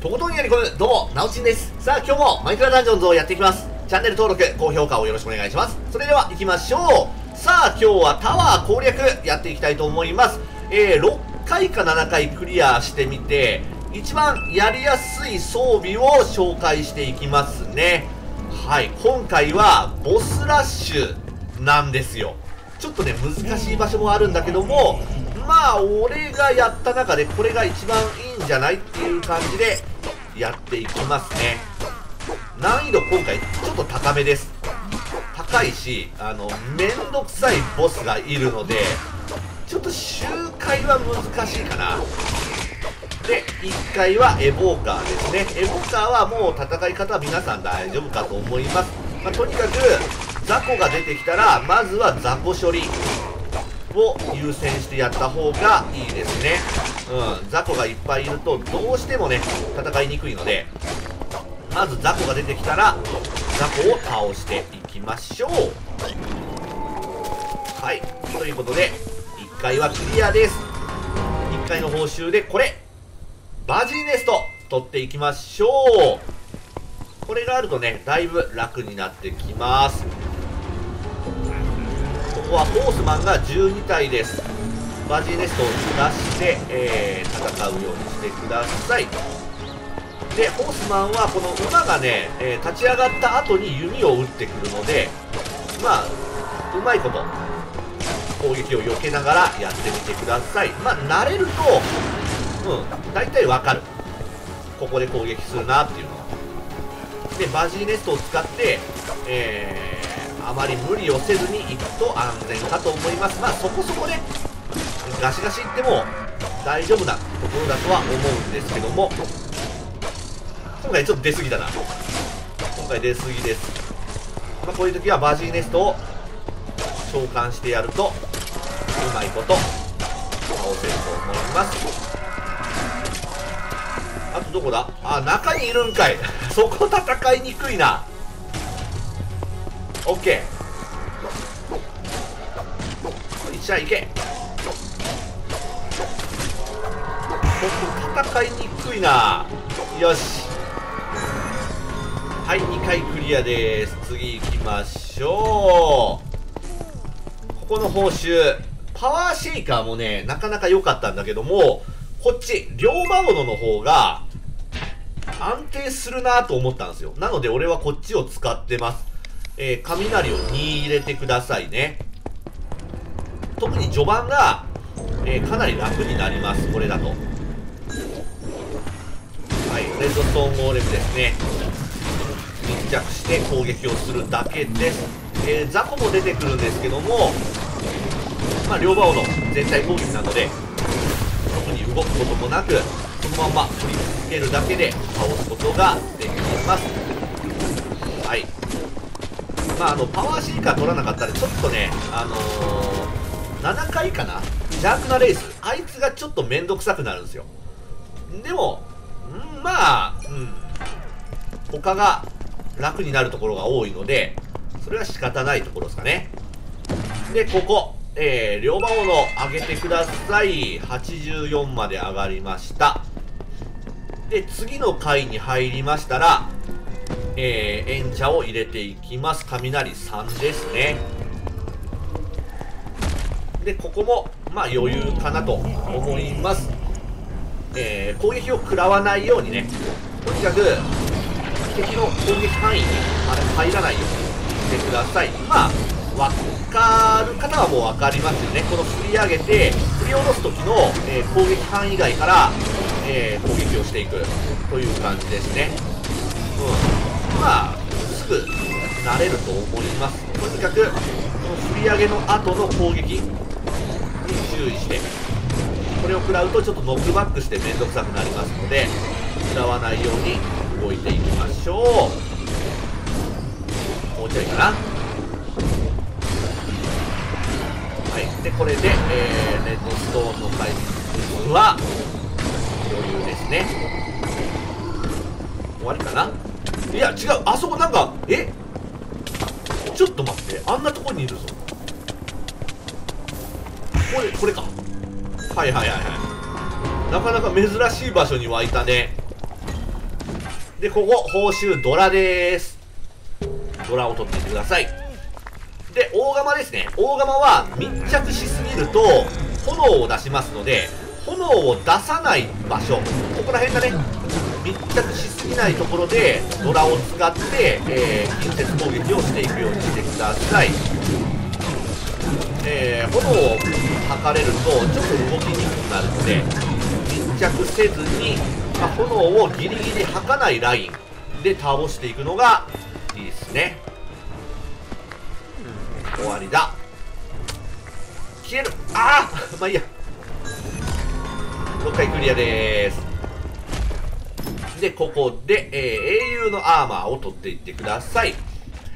とことんやり込む、どうも、なおちんです。さあ、今日もマイクラダンジョンズをやっていきます。チャンネル登録、高評価をよろしくお願いします。それでは行きましょう。さあ、今日はタワー攻略やっていきたいと思います。えー、6回か7回クリアしてみて、一番やりやすい装備を紹介していきますね。はい、今回はボスラッシュなんですよ。ちょっとね、難しい場所もあるんだけども、まあ、俺がやった中でこれが一番いいんじゃないっていう感じでやっていきますね。難易度今回ちょっと高めです。高いし、あの、めんどくさいボスがいるので、ちょっと周回は難しいかな。で、1回はエボーカーですね。エボーカーはもう戦い方は皆さん大丈夫かと思います。まあ、とにかく、雑魚が出てきたら、まずは雑魚処理を優先してやった方がいいですね。うん、雑魚がいっぱいいると、どうしてもね、戦いにくいので、まず雑魚が出てきたら、雑魚を倒していきましょう。はい、ということで、1回はクリアです。1回の報酬でこれバジーネスト取っていきましょうこれがあるとね、だいぶ楽になってきます。ここはホースマンが12体です。バジーネストを出して、えー、戦うようにしてください。で、ホースマンはこの馬がね、えー立ち上がった後に弓を打ってくるので、まあ、うまいこと、攻撃を避けながらやってみてください。まあ、慣れると、うん、大体わかる。ここで攻撃するなっていうのは。で、バジーネストを使って、えー、あまり無理をせずに行くと安全かと思います。まあ、そこそこね、ガシガシいっても大丈夫なところだとは思うんですけども、今回ちょっと出過ぎだな。今回出過ぎです。まあ、こういう時はバジーネストを召喚してやると、うまいこと倒せると思います。あとどこだ？あ、中にいるんかい。そこ戦いにくいな。オッケー。一ゃいけ。ここ戦いにくいな。よし。はい、2回クリアです。次行きましょう。ここの報酬。パワーシェイカーもね、なかなか良かったんだけども、こっち、両魔物の方が、安定するなと思ったんですよ。なので俺はこっちを使ってます。えー、雷を2入れてくださいね。特に序盤が、えー、かなり楽になります。これだと。はい、レッドストーンゴーレムですね。密着して攻撃をするだけです。えー、ザコも出てくるんですけども、まあ、両馬王の全体攻撃なので、特に動くこともなく、そのまま振り続けるだけで倒すことができます。はい。まあ、あの、パワーシーカー取らなかったら、ちょっとね、あのー、7回かな？邪悪なレース。あいつがちょっとめんどくさくなるんですよ。でも、んまあ、うん。他が楽になるところが多いので、それは仕方ないところですかね。で、ここ。えー、両馬王の上げてください。84まで上がりました。で、次の回に入りましたら、えー、演者を入れていきます。雷3ですね。で、ここも、まあ余裕かなと思います。えー、攻撃を食らわないようにね、とにかく、敵の攻撃範囲に入らないようにしてください。まあ、わかる方はもう分かりますよね。この振り上げて、振り下ろす時の、えー、攻撃範囲外から、えー、攻撃をしていくという感じですね。まあ、すぐ慣れると思います。とにかく、この振り上げの後の攻撃に注意して、これを食らうとちょっとノックバックして面倒くさくなりますので、食らわないように動いていきましょう。もうちょいかな。はい、でこれで、えー、レッドストーンの回復は余裕ですね終わりかないや違うあそこなんかえ？ちょっと待ってあんなとこにいるぞこれこれかはいはいはいはいなかなか珍しい場所に湧いたねで、ここ、報酬ドラでーす。ドラを取っていってください。で、大釜ですね。大釜は密着しすぎると、炎を出しますので、炎を出さない場所、ここら辺だね。密着しすぎないところで、ドラを使って、えー、近接攻撃をしていくようにしてください。えー、炎を測れると、ちょっと動きにくくなるので、密着せずに、まあ、炎をギリギリ吐かないラインで倒していくのがいいですね。終わりだ。消えるああ まあいいや。6回クリアです。で、ここで、えー、英雄のアーマーを取っていってください。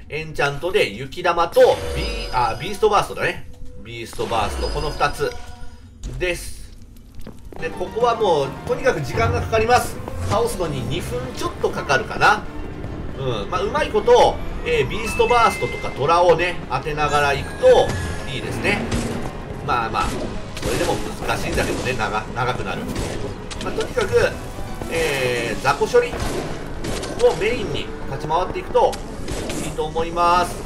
エンチャントで雪玉とビー、あ、ビーストバーストだね。ビーストバースト、この2つです。で、ここはもう、とにかく時間がかかります。倒すのに2分ちょっとかかるかな。うん。まあ、うまいこと、えー、ビーストバーストとかトラをね、当てながら行くといいですね。まあまあ、それでも難しいんだけどね、長長くなる。まあ、とにかく、えー、雑魚処理をメインに立ち回っていくといいと思います。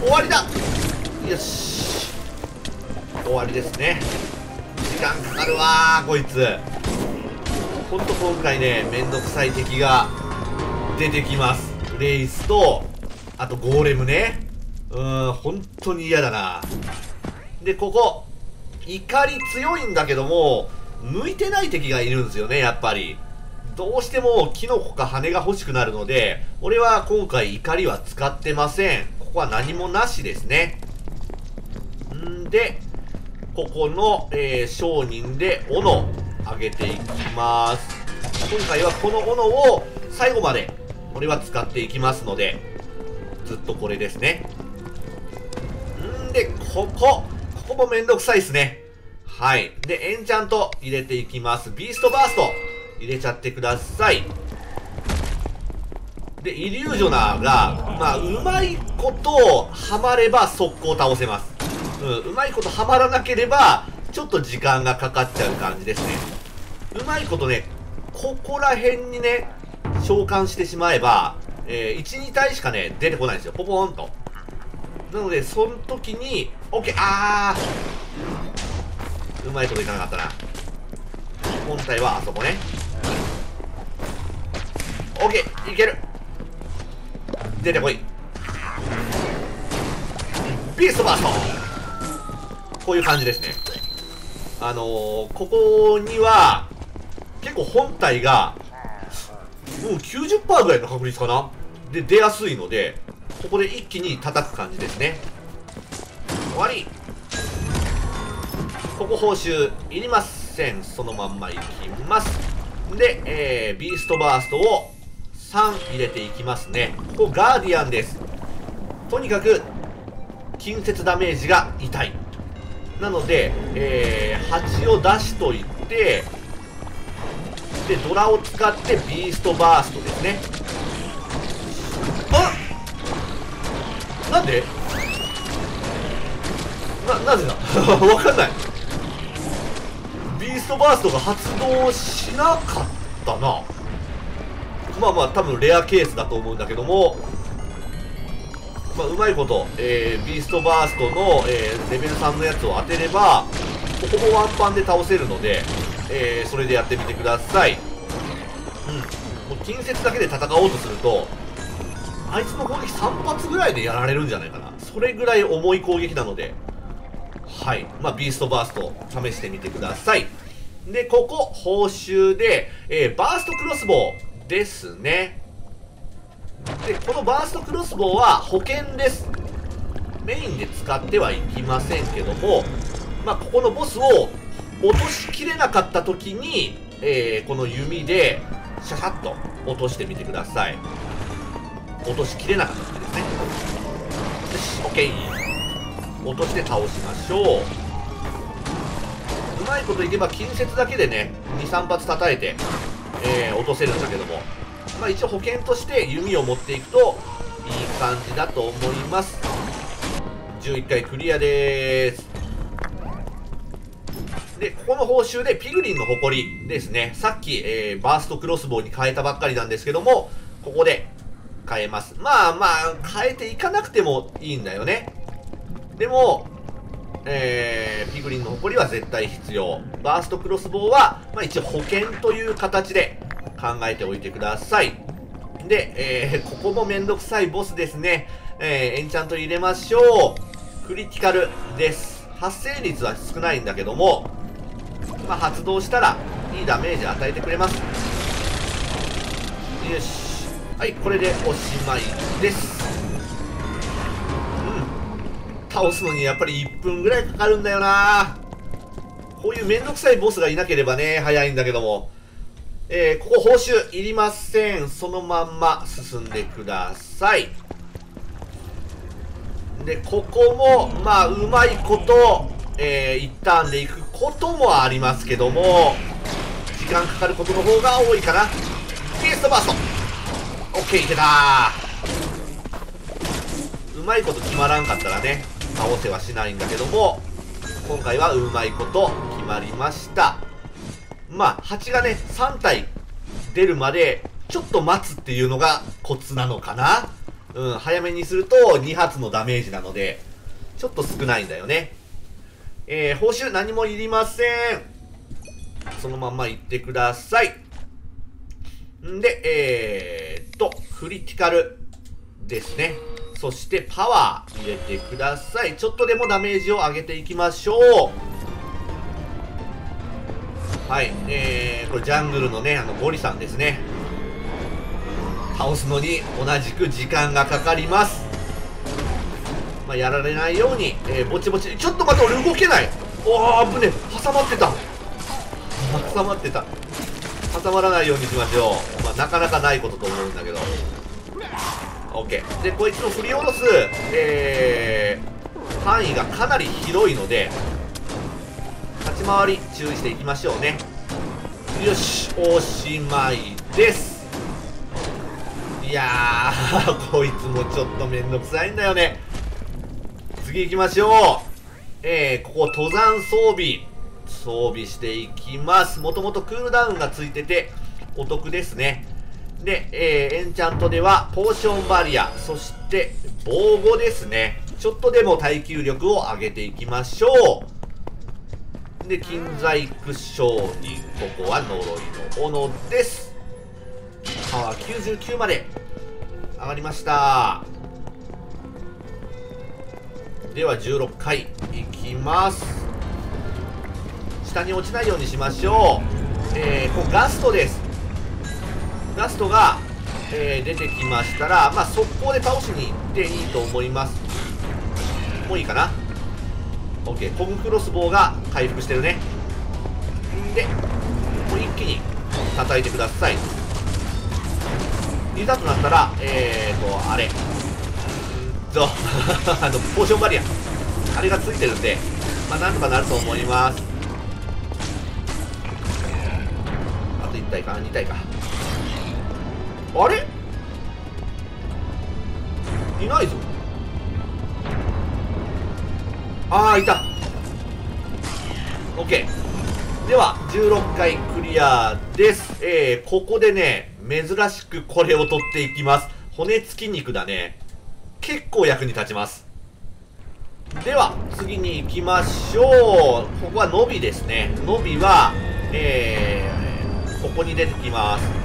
終わりだ。よし。終わりですね。時間かかるわこいつ。ほんと今回ねめんどくさい敵が出てきます。レイスとあとゴーレムね。うん本当に嫌だな。でここ怒り強いんだけども向いてない敵がいるんですよねやっぱり。どうしてもキノコか羽が欲しくなるので俺は今回怒りは使ってません。ここは何もなしですね。んでここの、えー、商人で斧上げていきます。今回はこの斧を最後まで俺は使っていきますのでずっとこれですね。んでここここもめんどくさいですね。はいでエンチャント入れていきますビーストバースト入れちゃってくださいでイリュージョナーがまあうまいことハマれば速攻倒せますうん、うまいことはまらなければ、ちょっと時間がかかっちゃう感じですね。うまいことね、ここら辺にね、召喚してしまえば、えー、1、2体しかね、出てこないんですよ。ポポーンと。なので、その時に、OK、あーうまいこといかなかったな。本体はあそこね。OK、いける出てこい。ビーストバーストこういう感じですね。あのー、ここには、結構本体が、もう90%ぐらいの確率かなで、出やすいので、ここで一気に叩く感じですね。終わりここ報酬いりません。そのまんまいきます。で、えー、ビーストバーストを3入れていきますね。ここガーディアンです。とにかく、近接ダメージが痛い。なので、えー、8を出しといて、で、ドラを使ってビーストバーストですね。あなんで？な、なぜだ？わかんない。ビーストバーストが発動しなかったな。まあまあ、多分レアケースだと思うんだけども、まあ、うまいこと、えー、ビーストバーストの、えー、レベル3のやつを当てれば、ほぼワンパンで倒せるので、えー、それでやってみてください。うん。もう近接だけで戦おうとすると、あいつの攻撃3発ぐらいでやられるんじゃないかな。それぐらい重い攻撃なので、はい。まあ、ビーストバースト試してみてください。で、ここ、報酬で、えー、バーストクロスボウですね。でこのバーストクロスボウは保険です。メインで使ってはいきませんけどもまあここのボスを落としきれなかった時に、えー、この弓でシャシャッと落としてみてください。落としきれなかった時ですね。よし OK 落として倒しましょう。まいこといけば近接だけでね23発叩いて、えー、落とせるんだけどもまあ、一応保険として弓を持っていくといい感じだと思います11回クリアですで、ここの報酬でピグリンの誇りですね。さっき、えー、バーストクロスボウに変えたばっかりなんですけども、ここで変えます。まあまあ、変えていかなくてもいいんだよね。でも、えー、ピグリンの誇りは絶対必要。バーストクロスボウは、まあ一応保険という形で考えておいてください。で、えー、ここもめんどくさいボスですね。えー、エンチャント入れましょう。クリティカルです。発生率は少ないんだけども、まあ、発動したらいいダメージ与えてくれますよしはいこれでおしまいです倒すのにやっぱり1分ぐらいかかるんだよな。こういうめんどくさいボスがいなければね早いんだけども。えー、ここ報酬いりません。そのまんま進んでください。でここもまあうまいことえー、一旦で行くこともありますけども、時間かかることの方が多いかな。ゲストバースト !OK、いけたうまいこと決まらんかったらね、倒せはしないんだけども、今回はうまいこと決まりました。まあ、蜂がね、3体出るまで、ちょっと待つっていうのがコツなのかなうん、早めにすると2発のダメージなので、ちょっと少ないんだよね。えー、報酬何もいりません。そのまま行ってください。んで、えー、っと、クリティカルですね。そしてパワー入れてください。ちょっとでもダメージを上げていきましょう。はい、えー、これジャングルのね、あの、ゴリさんですね。倒すのに同じく時間がかかります。まあ、やられないように、えー、ぼちぼちちょっと待って俺動けないおお危ね挟まってた 挟まってた挟まらないようにしましょう、まあ、なかなかないことと思うんだけど OK でこいつを振り下ろすえー、範囲がかなり広いので立ち回り注意していきましょうねよしおしまいですいやー こいつもちょっとめんどくさいんだよね次行きましょう。えー、ここ登山装備。装備していきます。もともとクールダウンがついててお得ですね。で、えー、エンチャントではポーションバリア、そして防護ですね。ちょっとでも耐久力を上げていきましょう。で、金細工勝利。ここは呪いの斧です。パワー99まで上がりました。では16回いきます下に落ちないようにしましょうえー、こガストですガストが、えー、出てきましたらまあ速攻で倒しに行っていいと思います。もういいかな？OK コグクロスボウが回復してるね。んでもう一気に叩いてください。いざとなったらえーとあれ。と あのポーションバリア。あれがついてるんでまあなんとかなると思います。あと1体かな？2体か。あれ？いないぞ。ああいた。OK では16回クリアです。えー、ここでね珍しくこれを取っていきます。骨付き肉だね。結構役に立ちます。では次に行きましょう。ここはノビですね。ノビはえー、ここに出てきます。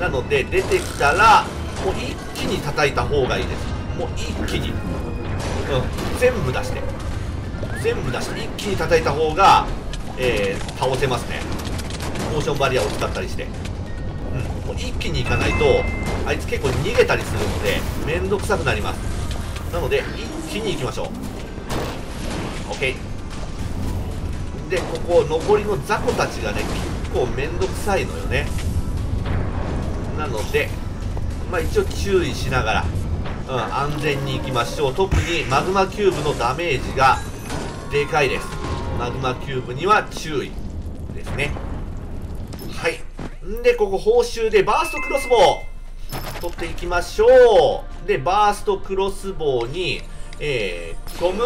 なので出てきたらもう一気に叩いた方がいいです。もう一気に。うん。全部出して。全部出して一気に叩いた方がえー、倒せますね。モーションバリアを使ったりして。うん。もう一気に行かないとあいつ結構逃げたりするのでめんどくさくなります。なので一気に行きましょう。OK でここ残りの雑魚たちがね結構めんどくさいのよね。なのでまあ一応注意しながら、うん、安全に行きましょう。特にマグマキューブのダメージがでかいです。マグマキューブには注意ですね。はい。んでここ報酬でバーストクロスボウ取っていきましょう。で、バーストクロスボウに、えー、虚無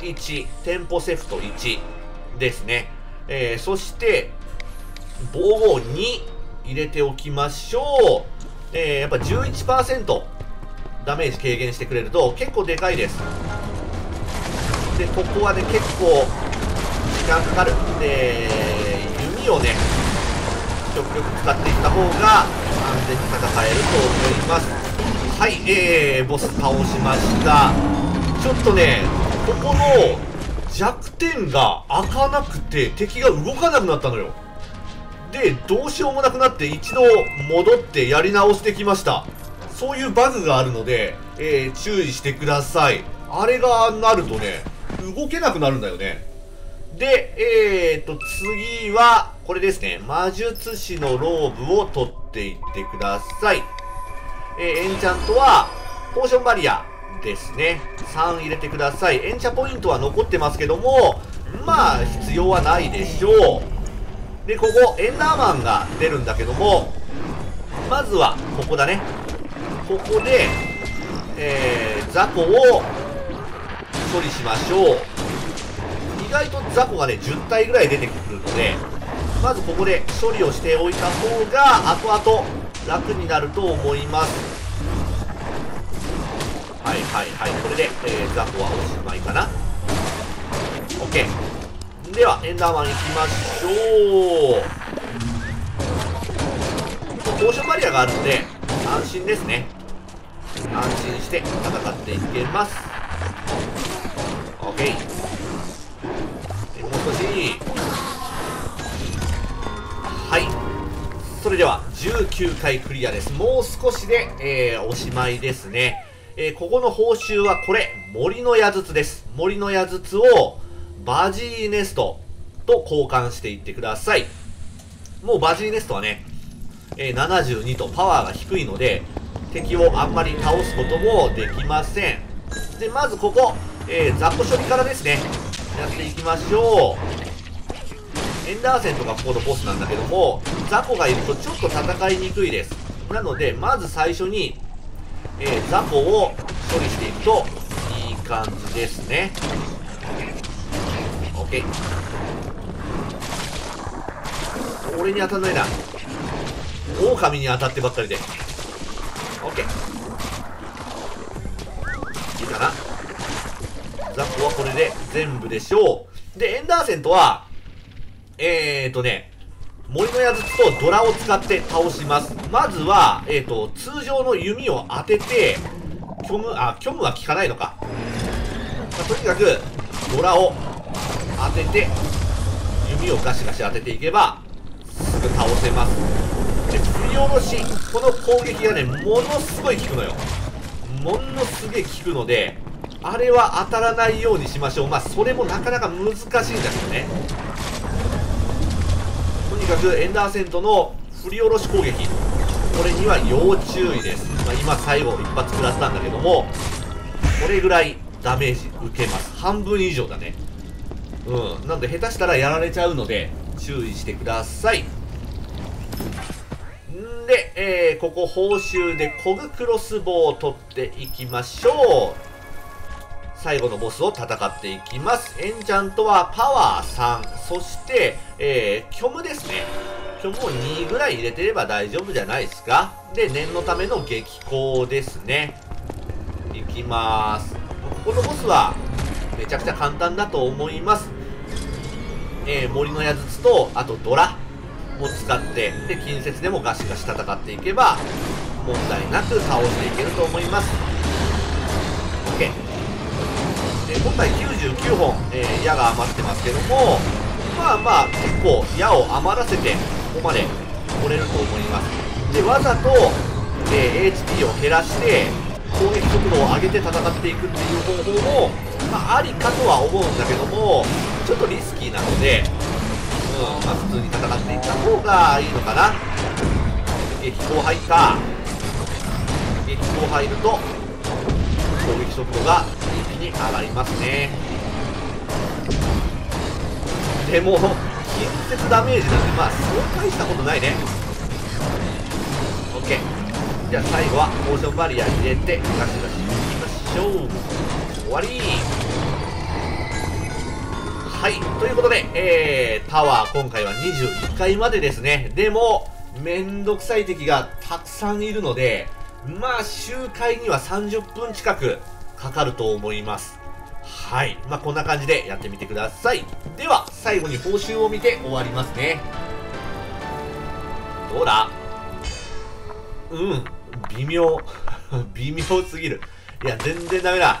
1、テンポセフト1ですね。えー、そして、防護2入れておきましょう。えー、やっぱ11%ダメージ軽減してくれると結構でかいです。で、ここはね、結構時間かかる。で、弓をね、極力使っていった方が安全に戦えると思います。はい、えー、ボス倒しました。ちょっとね、ここの弱点が開かなくて敵が動かなくなったのよ。で、どうしようもなくなって一度戻ってやり直してきました。そういうバグがあるので、えー、注意してください。あれがなるとね、動けなくなるんだよね。で、えーと、次は、これですね。魔術師のローブを取っていってください。えー、エンチャントは、ポーションバリアですね。3入れてください。エンチャポイントは残ってますけども、まあ、必要はないでしょう。で、ここ、エンダーマンが出るんだけども、まずは、ここだね。ここで、えー、雑魚を処理しましょう。意外と雑魚がね、10体ぐらい出てくるので、まずここで処理をしておいた方が、後々楽になると思います。はいはいはい、これで、えー、雑魚はおしまいかな。OK。ではエンダーマン行きましょう。ポーションバリアがあるので安心ですね。安心して戦っていけます。OK もう少し。はい。それでは19回クリアです。もう少しで、えー、おしまいですね。えー、ここの報酬はこれ、森の矢筒です。森の矢筒を、バジーネストと交換していってください。もうバジーネストはね、えー、72とパワーが低いので、敵をあんまり倒すこともできません。で、まずここ、えー、雑魚処理からですね、やっていきましょう。エンダーセンとかここのボスなんだけども、雑魚がいるとちょっと戦いにくいです。なので、まず最初に、えー、雑魚を処理していくといい感じですね。OK 俺に当たんないな。狼に当たってばっかりで。OK いいかな。ザップはこれで全部でしょうでエンダーセントはえーとね森の矢筒とドラを使って倒します。まずはえーと通常の弓を当てて虚無あ虚無は効かないのか、まあ、とにかくドラを当てて弓をガシガシ当てていけばすぐ倒せます。で振り下ろしこの攻撃がねものすごい効くのよ。ものすげえ効くのであれは当たらないようにしましょう。まあそれもなかなか難しいんですよね。とにかくエンダーセントの振り下ろし攻撃。これには要注意です、まあ、今最後一発食らったんだけどもこれぐらいダメージ受けます。半分以上だね。うんなので下手したらやられちゃうので注意してくださいんで、えー、ここ報酬でコグクロスボウを取っていきましょう最後のボスを戦っていきます。エンチャントはパワー3。そして、えー、虚無ですね。虚無を2ぐらい入れてれば大丈夫じゃないですか。で、念のための激光ですね。いきまーす。ここのボスは、めちゃくちゃ簡単だと思います。えー、森の矢筒と、あとドラを使って、で、近接でもガシガシ戦っていけば、問題なく倒していけると思います。OK。で、今回99本、えー、矢が余ってますけども、まあまあ、結構矢を余らせて、ここまで来れると思います。で、わざと、えー、HP を減らして、攻撃速度を上げて戦っていくっていう方法も、まあ、ありかとは思うんだけども、ちょっとリスキーなので、うん、まあ、普通に戦っていった方がいいのかな。激光入った。激光入ると、攻撃速度が一気に上がりますね。でも、近接ダメージなんで、まあ、そう大したことないね。OK。じゃあ最後は、モーションバリア入れて、ガシガシいきましょう。終わりはい、ということで、えー、タワー今回は21階までですね。でも、めんどくさい敵がたくさんいるので、まあ、周回には30分近くかかると思います。はい。まあ、こんな感じでやってみてください。では、最後に報酬を見て終わりますね。どうだ？うん。微妙。微妙すぎる。いや、全然ダメだ。